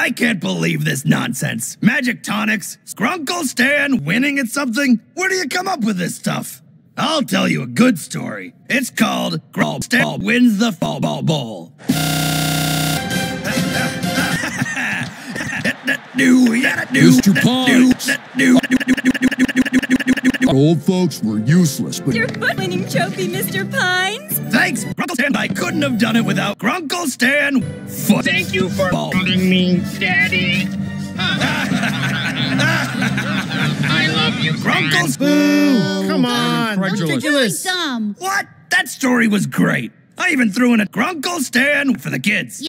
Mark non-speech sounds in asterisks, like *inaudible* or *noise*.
I can't believe this nonsense. Magic tonics, Grunkle Stan winning at something? Where do you come up with this stuff? I'll tell you a good story. It's called Grunkle Stan wins the Fall Ball Bowl. Mr. *laughs* Old folks were useless, but Your foot winning trophy, Mr. Pines. Thanks, Grunkle Stan. I couldn't have done it without Grunkle Stan foot. Thank you for Ball. calling me Daddy. I love you, Grunkle Stan. Come on. Incredulous. Dumb. What? That story was great. I even threw in a Grunkle Stan for the kids.